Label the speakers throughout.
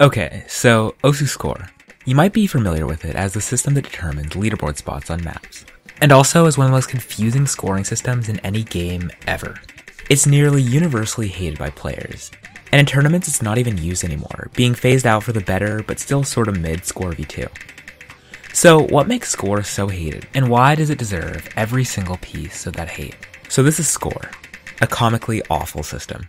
Speaker 1: Okay, so Osu Score. You might be familiar with it as the system that determines leaderboard spots on maps, and also as one of the most confusing scoring systems in any game ever. It's nearly universally hated by players, and in tournaments it's not even used anymore, being phased out for the better but still sort of mid Score v2. So, what makes Score so hated, and why does it deserve every single piece of that hate? So, this is Score, a comically awful system.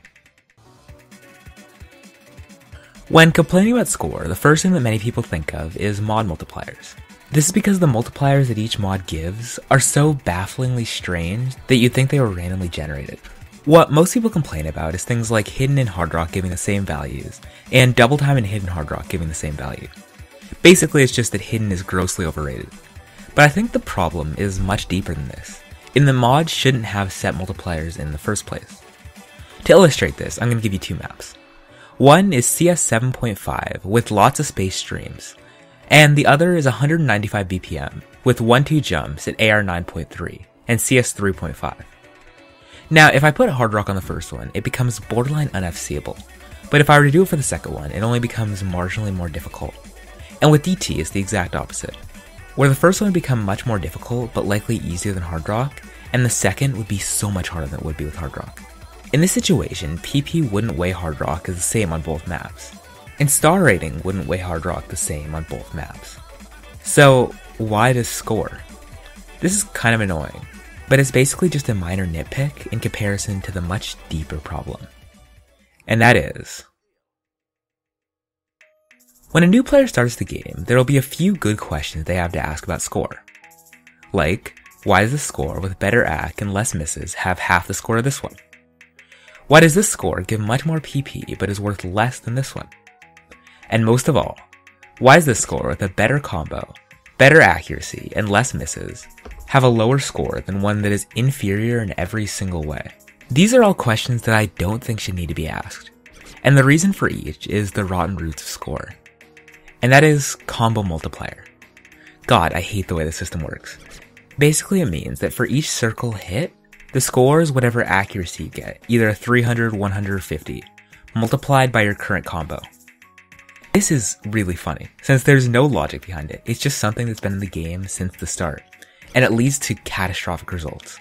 Speaker 1: When complaining about score, the first thing that many people think of is mod multipliers. This is because the multipliers that each mod gives are so bafflingly strange that you'd think they were randomly generated. What most people complain about is things like hidden and hard rock giving the same values, and double time and hidden hard rock giving the same value. Basically, it's just that hidden is grossly overrated. But I think the problem is much deeper than this. In the mod shouldn't have set multipliers in the first place. To illustrate this, I'm going to give you two maps. One is CS 7.5 with lots of space streams, and the other is 195 BPM with 1-2 jumps at AR 9.3 and CS 3.5. Now, if I put hard rock on the first one, it becomes borderline unFCable. But if I were to do it for the second one, it only becomes marginally more difficult. And with DT, it's the exact opposite. Where the first one would become much more difficult, but likely easier than hard rock, and the second would be so much harder than it would be with hard rock. In this situation, PP wouldn't weigh Hard Rock as the same on both maps, and star rating wouldn't weigh Hard Rock the same on both maps. So, why does score? This is kind of annoying, but it's basically just a minor nitpick in comparison to the much deeper problem. And that is when a new player starts the game, there will be a few good questions they have to ask about score. Like, why does the score with better AC and less misses have half the score of this one? Why does this score give much more PP but is worth less than this one? And most of all, why does this score with a better combo, better accuracy, and less misses have a lower score than one that is inferior in every single way? These are all questions that I don't think should need to be asked. And the reason for each is the rotten roots of score. And that is combo multiplier. God, I hate the way the system works. Basically, it means that for each circle hit, the score is whatever accuracy you get, either 300, 150, multiplied by your current combo. This is really funny, since there's no logic behind it, it's just something that's been in the game since the start, and it leads to catastrophic results.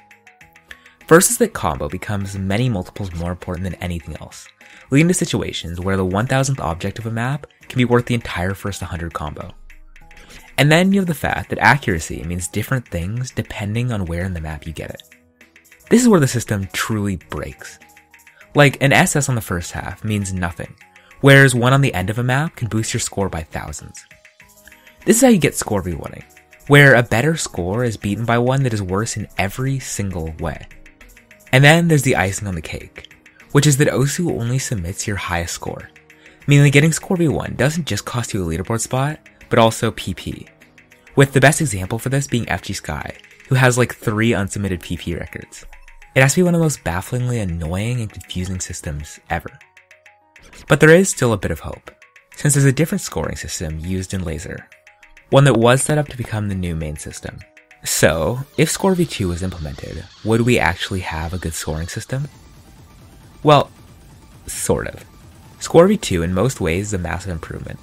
Speaker 1: First is that combo becomes many multiples more important than anything else, leading to situations where the 1000th object of a map can be worth the entire first 100 combo. And then you have the fact that accuracy means different things depending on where in the map you get it. This is where the system truly breaks. Like, an SS on the first half means nothing, whereas one on the end of a map can boost your score by thousands. This is how you get score v1ing, where a better score is beaten by one that is worse in every single way. And then there's the icing on the cake, which is that Osu only submits your highest score, meaning getting score v1 doesn't just cost you a leaderboard spot, but also PP. With the best example for this being FG Sky, who has like three unsubmitted PP records. It has to be one of the most bafflingly annoying and confusing systems ever. But there is still a bit of hope, since there's a different scoring system used in lazer, one that was set up to become the new main system. So, if Score v2 was implemented, would we actually have a good scoring system? Well, sort of. Score v2 in most ways is a massive improvement,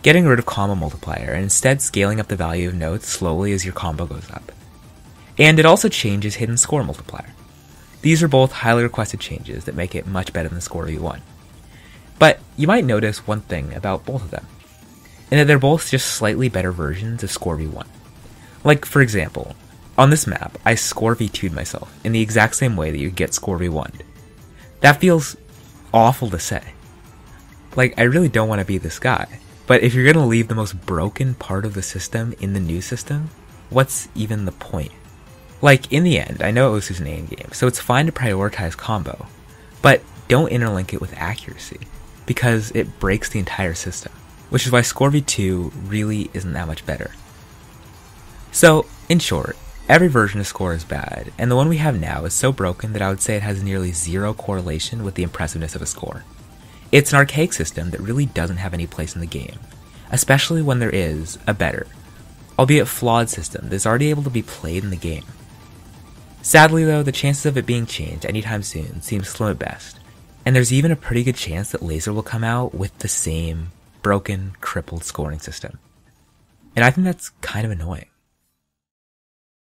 Speaker 1: getting rid of combo multiplier and instead scaling up the value of notes slowly as your combo goes up. And it also changes hidden score multiplier. These are both highly requested changes that make it much better than Score v1. But you might notice one thing about both of them, and that they're both just slightly better versions of Score v1. Like, for example, on this map, I Score v2'd myself in the exact same way that you get Score v1'd. That feels awful to say. Like, I really don't want to be this guy, but if you're gonna leave the most broken part of the system in the new system, what's even the point? Like, in the end, I know Osu's an AIM game, so it's fine to prioritize combo, but don't interlink it with accuracy, because it breaks the entire system, which is why Score v2 really isn't that much better. So, in short, every version of Score is bad, and the one we have now is so broken that I would say it has nearly zero correlation with the impressiveness of a score. It's an archaic system that really doesn't have any place in the game, especially when there is a better, albeit flawed system that's already able to be played in the game. Sadly though, the chances of it being changed anytime soon seem slim at best, and there's even a pretty good chance that lazer will come out with the same broken, crippled scoring system. And I think that's kind of annoying.